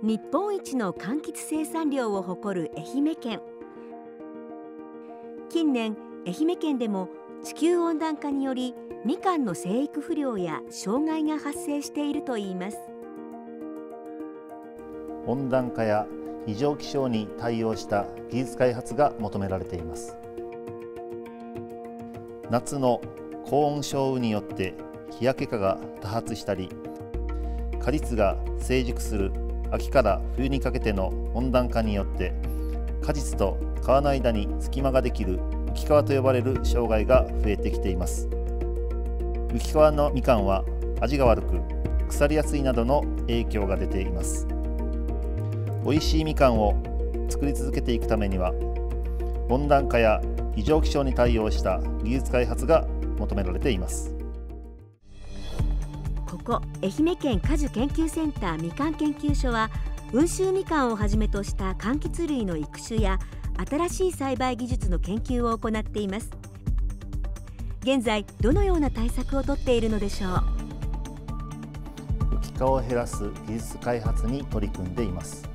日本一の柑橘生産量を誇る愛媛県。近年愛媛県でも地球温暖化によりみかんの生育不良や障害が発生しているといいます。温暖化や異常気象に対応した技術開発が求められています。夏の高温少雨によって日焼け化が多発したり果実が成熟する秋から冬にかけての温暖化によって果実と皮の間に隙間ができる浮き皮と呼ばれる障害が増えてきています。浮き皮のみかんは味が悪く腐りやすいなどの影響が出ています。美味しいみかんを作り続けていくためには温暖化や異常気象に対応した技術開発が求められています。ここ愛媛県果樹研究センターみかん研究所は温州みかんをはじめとした柑橘類の育種や新しい栽培技術の研究を行っています。現在どのような対策をとっているのでしょう？浮き皮を減らす技術開発に取り組んでいます。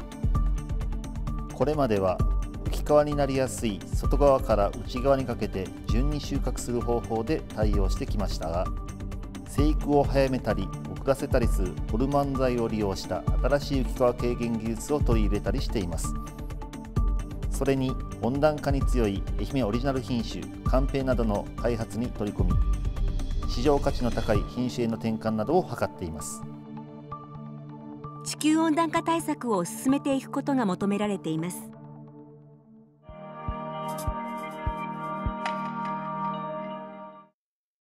これまでは浮き皮になりやすい外側から内側にかけて順に収穫する方法で対応してきましたが生育を早めたり遅らせたりするホルモン剤を利用した新しい浮き皮軽減技術を取り入れたりしています。それに温暖化に強い愛媛オリジナル品種カ平などの開発に取り組み市場価値の高い品種への転換などを図っています。地球温暖化対策を進めていくことが求められています。